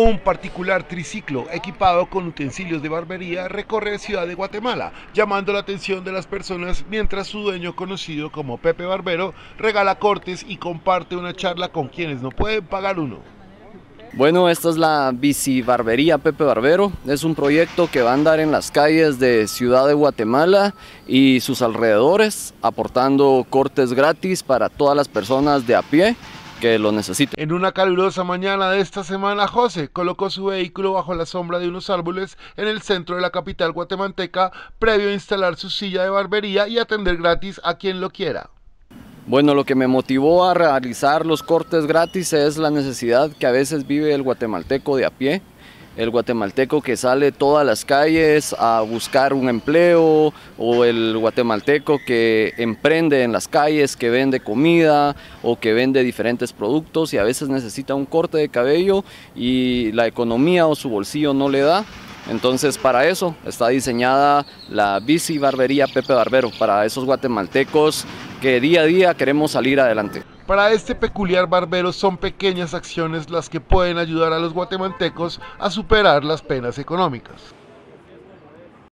Un particular triciclo equipado con utensilios de barbería recorre Ciudad de Guatemala, llamando la atención de las personas mientras su dueño, conocido como Pepe Barbero, regala cortes y comparte una charla con quienes no pueden pagar uno. Bueno, esta es la bici barbería Pepe Barbero. Es un proyecto que va a andar en las calles de Ciudad de Guatemala y sus alrededores, aportando cortes gratis para todas las personas de a pie que lo necesite. En una calurosa mañana de esta semana, José colocó su vehículo bajo la sombra de unos árboles en el centro de la capital guatemalteca, previo a instalar su silla de barbería y atender gratis a quien lo quiera. Bueno, lo que me motivó a realizar los cortes gratis es la necesidad que a veces vive el guatemalteco de a pie el guatemalteco que sale todas las calles a buscar un empleo o el guatemalteco que emprende en las calles, que vende comida o que vende diferentes productos y a veces necesita un corte de cabello y la economía o su bolsillo no le da. Entonces para eso está diseñada la bici barbería Pepe Barbero, para esos guatemaltecos que día a día queremos salir adelante. Para este peculiar barbero son pequeñas acciones las que pueden ayudar a los guatemaltecos a superar las penas económicas.